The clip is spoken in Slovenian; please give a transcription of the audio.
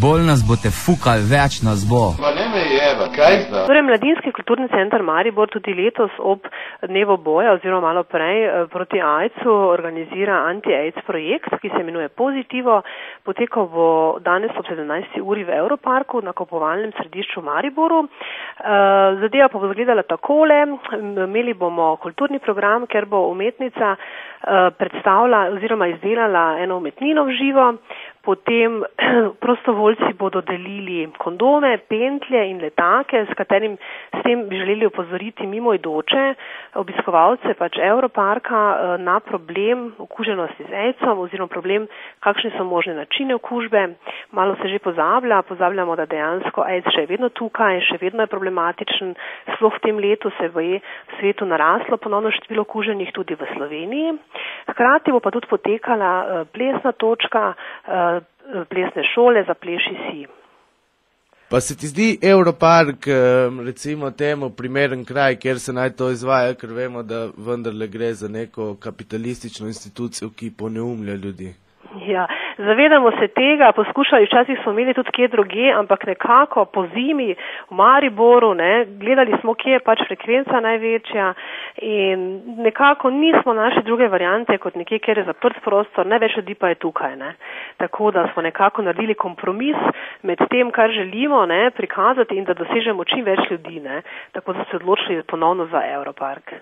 Bolj nas boste fukali, več nas bo. Torej, Mladinski kulturni center Maribor tudi letos ob dnevu boja oziroma malo prej eh, proti AIDS-u organizira anti-AIDS projekt, ki se imenuje Pozitivo. Potekal bo danes ob 17. uri v Europarku na kopovalnem središču Mariboru. Eh, zadeva pa bo izgledala takole. Imeli bomo kulturni program, ker bo umetnica eh, predstavila oziroma izdelala eno umetnino v živo. Potem prostovoljci bodo delili kondome, pentlje in letake, s katerim s tem bi želeli upozoriti mimoidoče obiskovalce pač Europarka eh, na problem okuženosti z AIDS-om oziroma problem, kakšne so možne načine okužbe. Malo se že pozablja, pozabljamo, da dejansko AIDS še je vedno tukaj, še vedno je problematičen. Sploh v tem letu se v svetu naraslo ponovno število okuženih tudi v Sloveniji. Hkrati bo pa tudi potekala eh, plesna točka eh, plesne šole za pleši si. Pa se ti zdi Europark, eh, recimo temu, primeren kraj, kjer se naj to izvaja, ker vemo, da vendarle gre za neko kapitalistično institucijo, ki poneumlja ljudi? Ja, zavedamo se tega, poskušali, včasih smo imeli tudi kje druge, ampak nekako po zimi v Mariboru, ne, gledali smo, kje je pač frekvenca največja in nekako nismo našli druge variante kot nekje, kjer je zaprt prostor, največ ljudi pa je tukaj. Ne. Tako da smo nekako naredili kompromis med tem, kar želimo ne, prikazati in da dosežemo čim več ljudi. Ne. Tako da se odločili ponovno za Europark.